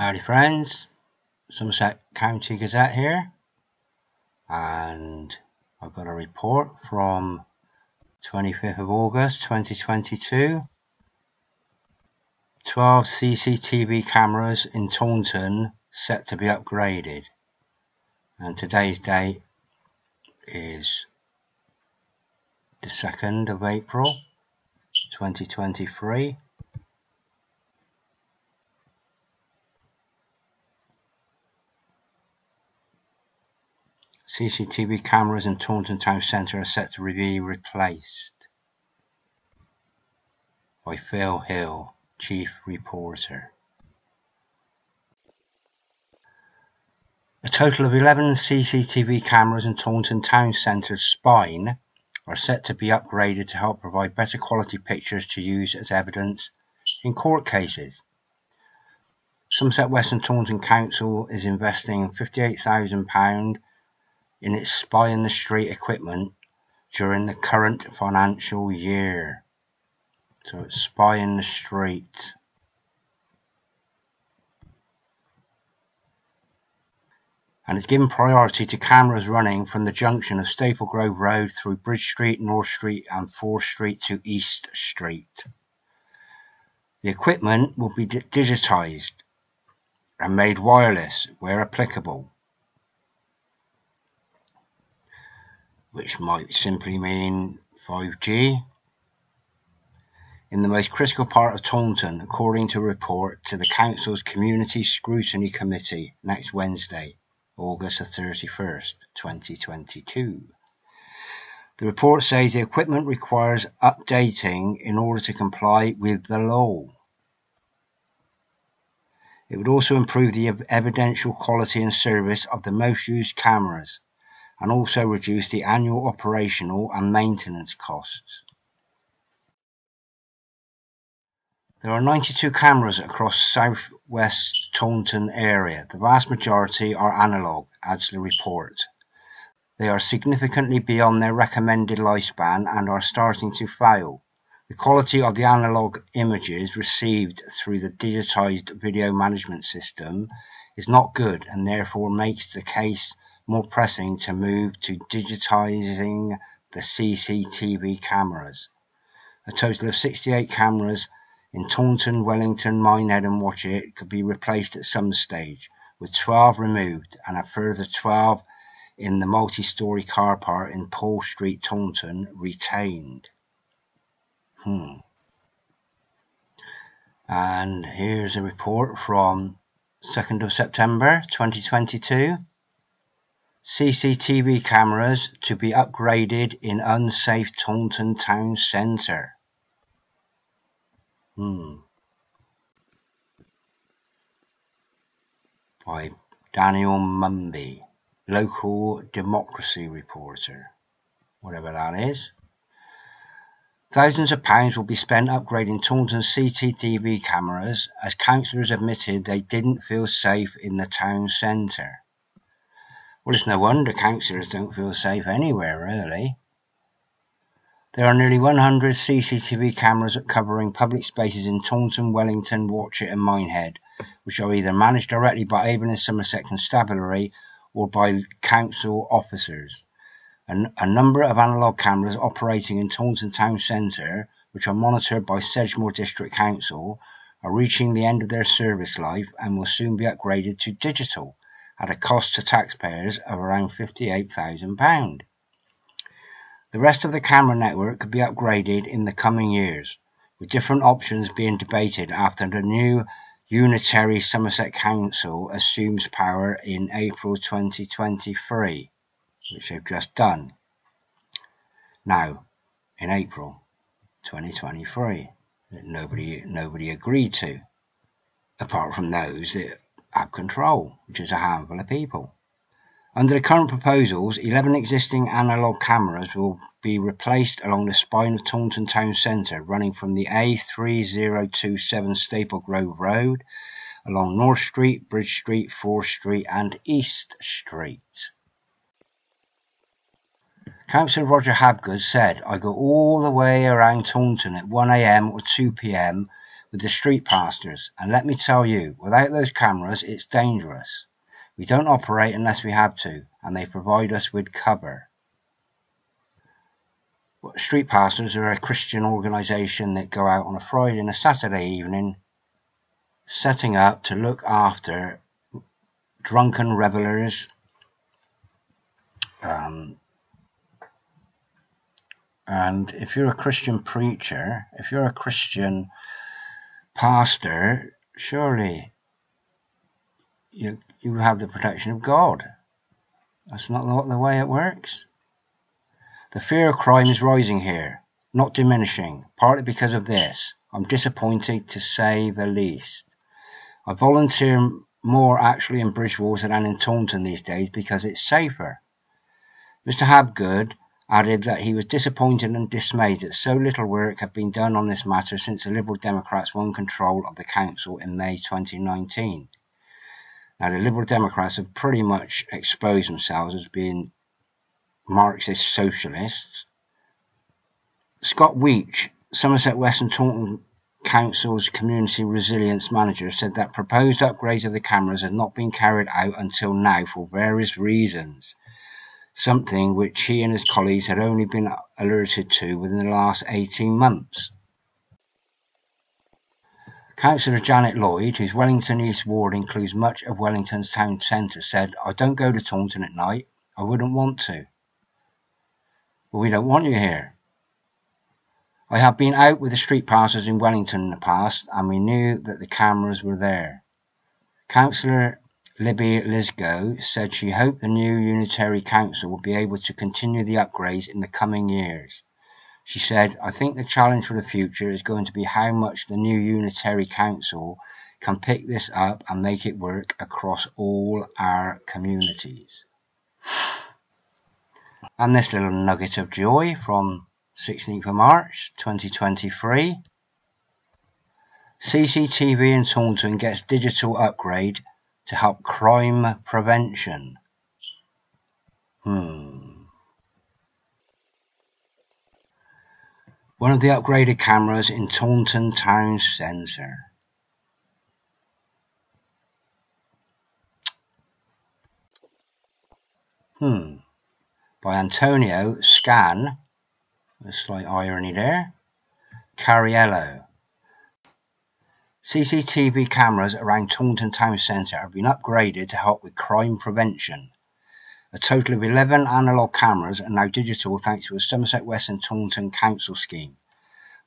Howdy friends, Somerset County Gazette here and I've got a report from 25th of August 2022 12 CCTV cameras in Taunton set to be upgraded and today's date is the 2nd of April 2023 CCTV cameras in Taunton Town Centre are set to be replaced by Phil Hill, Chief Reporter. A total of 11 CCTV cameras in Taunton Town centre's spine are set to be upgraded to help provide better quality pictures to use as evidence in court cases. Somerset West and Taunton Council is investing £58,000 in its spy in the street equipment during the current financial year. So it's spy in the street. And it's given priority to cameras running from the junction of Staplegrove Road through Bridge Street, North Street and Fore Street to East Street. The equipment will be digitised and made wireless where applicable. Which might simply mean 5G. In the most critical part of Taunton, according to a report to the Council's Community Scrutiny Committee next Wednesday, August the 31st, 2022. The report says the equipment requires updating in order to comply with the law. It would also improve the evidential quality and service of the most used cameras and also reduce the annual operational and maintenance costs. There are 92 cameras across southwest Taunton area. The vast majority are analogue, adds the report. They are significantly beyond their recommended lifespan and are starting to fail. The quality of the analogue images received through the digitised video management system is not good and therefore makes the case more pressing to move to digitising the CCTV cameras. A total of 68 cameras in Taunton, Wellington, Minehead and Watchet could be replaced at some stage, with 12 removed and a further 12 in the multi-storey car park in Paul Street, Taunton retained. Hmm. And here's a report from 2nd of September 2022. CCTV cameras to be upgraded in unsafe Taunton town centre. Hmm. By Daniel Mumby, local democracy reporter, whatever that is. Thousands of pounds will be spent upgrading Taunton's CCTV cameras as councillors admitted they didn't feel safe in the town centre. Well, it's no wonder councillors don't feel safe anywhere, really. There are nearly 100 CCTV cameras covering public spaces in Taunton, Wellington, Watchet and Minehead, which are either managed directly by Avon and Somerset Constabulary or by council officers. A number of analogue cameras operating in Taunton Town Centre, which are monitored by Sedgemoor District Council, are reaching the end of their service life and will soon be upgraded to digital at a cost to taxpayers of around £58,000. The rest of the camera network could be upgraded in the coming years, with different options being debated after the new unitary Somerset Council assumes power in April 2023, which they've just done. Now, in April 2023, nobody nobody agreed to, apart from those that have control, which is a handful of people. Under the current proposals, 11 existing analogue cameras will be replaced along the spine of Taunton Town Centre, running from the A3027 Staplegrove Road, along North Street, Bridge Street, Fore Street and East Street. Councillor Roger Habgood said, I go all the way around Taunton at 1am or 2pm with the street pastors, and let me tell you, without those cameras, it's dangerous. We don't operate unless we have to, and they provide us with cover. But Street pastors are a Christian organisation that go out on a Friday and a Saturday evening setting up to look after drunken revelers, um, and if you're a Christian preacher, if you're a Christian pastor, surely you you have the protection of God. That's not the way it works. The fear of crime is rising here, not diminishing, partly because of this. I'm disappointed to say the least. I volunteer more actually in Bridgwater than in Taunton these days because it's safer. Mr. Habgood added that he was disappointed and dismayed that so little work had been done on this matter since the Liberal Democrats won control of the council in May 2019. Now, the Liberal Democrats have pretty much exposed themselves as being Marxist socialists. Scott Weech, Somerset West and Taunton Council's Community Resilience Manager, said that proposed upgrades of the cameras had not been carried out until now for various reasons, something which he and his colleagues had only been alerted to within the last 18 months. Councillor Janet Lloyd, whose Wellington East ward includes much of Wellington's town centre, said, I don't go to Taunton at night. I wouldn't want to. Well, we don't want you here. I have been out with the street pastors in Wellington in the past, and we knew that the cameras were there. Councillor Libby Lisgo said she hoped the new Unitary Council would be able to continue the upgrades in the coming years. She said, I think the challenge for the future is going to be how much the new Unitary Council can pick this up and make it work across all our communities. And this little nugget of joy from 16th of March 2023. CCTV in Taunton gets digital upgrade to help crime prevention. Hmm. One of the upgraded cameras in Taunton Town Centre. Hmm. By Antonio Scan a slight irony there. Cariello. CCTV cameras around Taunton Town Centre have been upgraded to help with crime prevention. A total of 11 analogue cameras are now digital thanks to a Somerset West and Taunton Council scheme.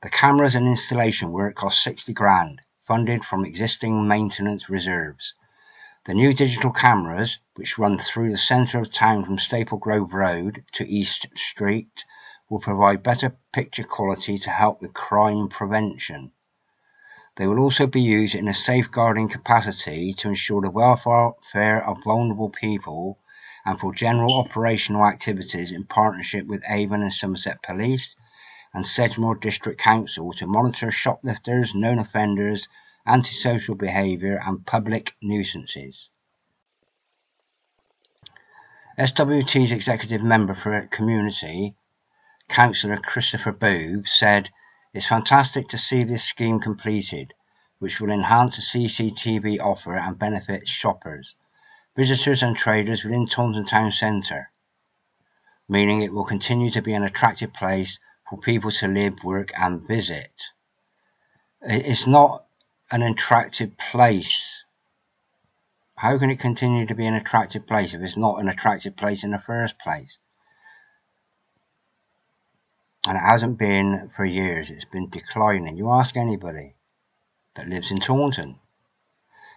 The cameras and installation work cost 60 grand, funded from existing maintenance reserves. The new digital cameras, which run through the centre of town from Staplegrove Road to East Street, will provide better picture quality to help with crime prevention. They will also be used in a safeguarding capacity to ensure the welfare of vulnerable people and for general operational activities in partnership with Avon and Somerset Police and Sedgemoor District Council to monitor shoplifters, known offenders, antisocial behaviour and public nuisances. SWT's executive member for community Councillor Christopher Booth said, It's fantastic to see this scheme completed, which will enhance the CCTV offer and benefit shoppers, visitors and traders within Taunton Town Centre, meaning it will continue to be an attractive place for people to live, work and visit. It's not an attractive place. How can it continue to be an attractive place if it's not an attractive place in the first place? And it hasn't been for years. It's been declining. You ask anybody that lives in Taunton.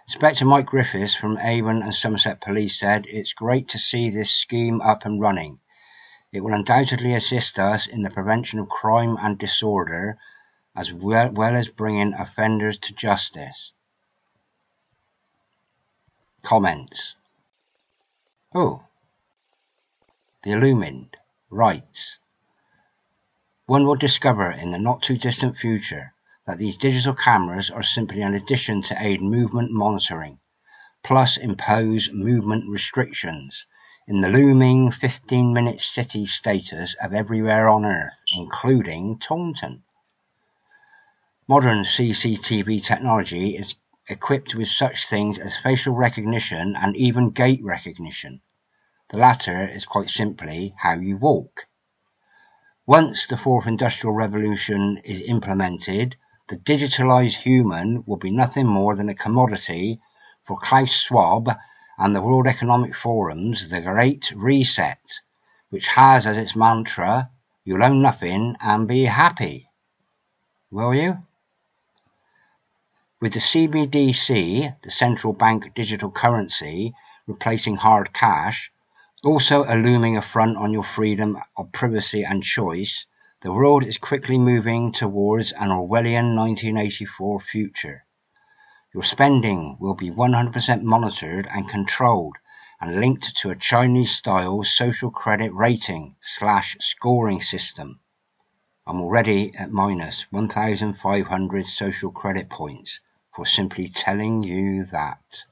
Inspector Mike Griffiths from Avon and Somerset Police said, It's great to see this scheme up and running. It will undoubtedly assist us in the prevention of crime and disorder, as well, well as bringing offenders to justice. Comments. Oh. The Illumined writes, one will discover in the not too distant future that these digital cameras are simply an addition to aid movement monitoring, plus impose movement restrictions in the looming 15 minute city status of everywhere on Earth, including Taunton. Modern CCTV technology is equipped with such things as facial recognition and even gait recognition. The latter is quite simply how you walk. Once the fourth industrial revolution is implemented, the digitalized human will be nothing more than a commodity for Klaus Schwab and the World Economic Forum's The Great Reset, which has as its mantra, you'll own nothing and be happy. Will you? With the CBDC, the central bank digital currency, replacing hard cash, also a looming affront on your freedom of privacy and choice, the world is quickly moving towards an Orwellian 1984 future. Your spending will be 100% monitored and controlled and linked to a Chinese-style social credit rating slash scoring system. I'm already at minus 1,500 social credit points for simply telling you that.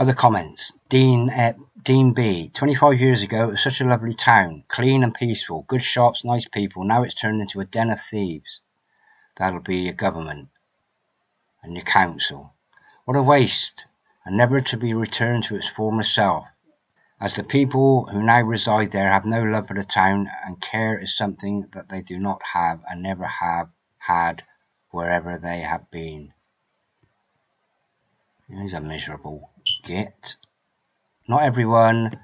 Other comments. Dean uh, Dean B. 25 years ago, it was such a lovely town. Clean and peaceful. Good shops, nice people. Now it's turned into a den of thieves. That'll be your government and your council. What a waste. And never to be returned to its former self. As the people who now reside there have no love for the town and care is something that they do not have and never have had wherever they have been. He's a miserable git. Not everyone,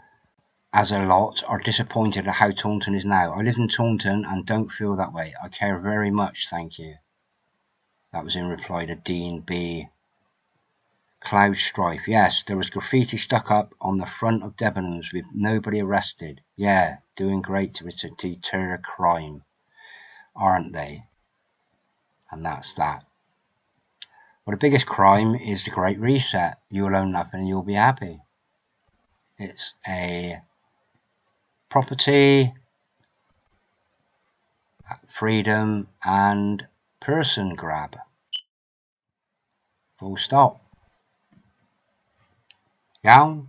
as a lot, are disappointed at how Taunton is now. I live in Taunton and don't feel that way. I care very much, thank you. That was in reply to Dean B. Cloud Strife. Yes, there was graffiti stuck up on the front of Debenhams with nobody arrested. Yeah, doing great to deter crime, aren't they? and that's that. Well, the biggest crime is the Great Reset. You'll own nothing and you'll be happy. It's a property, freedom, and person grab. Full stop. Down.